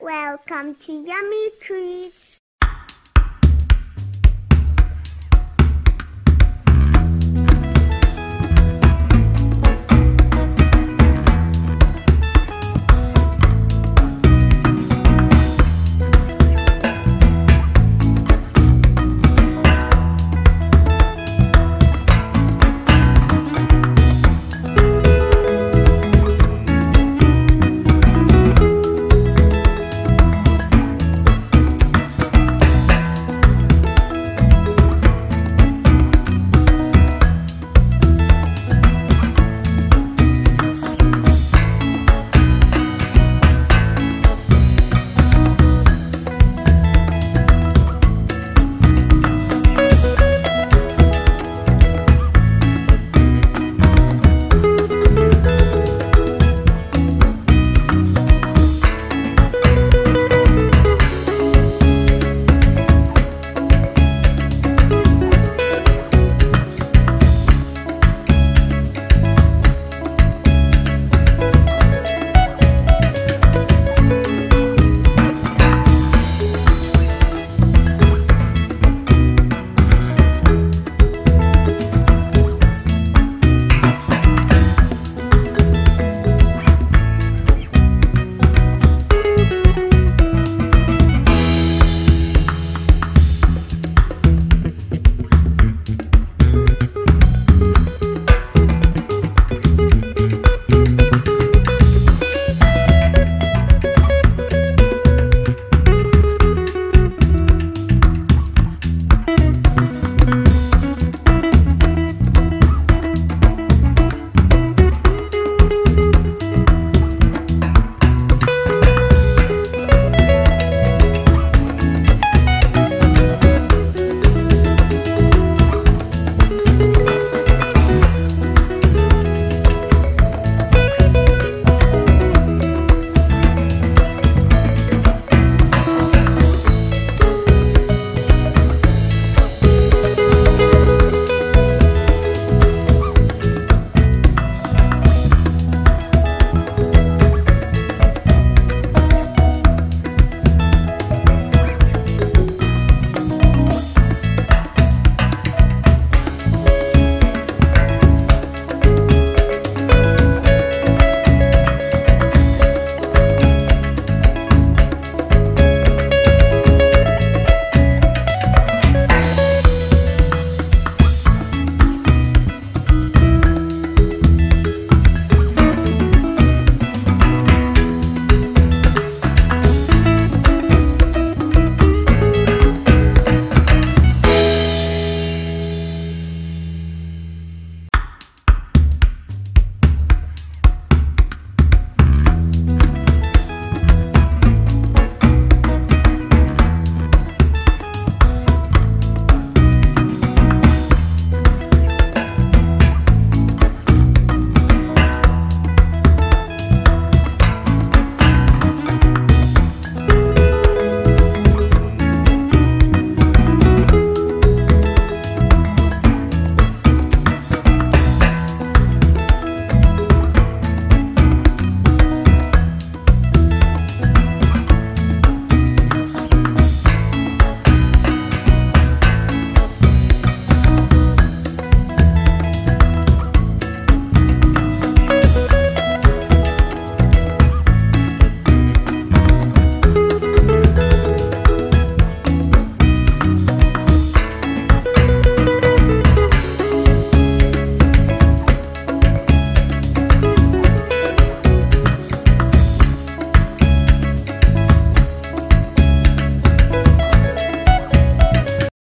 Welcome to Yummy Treats.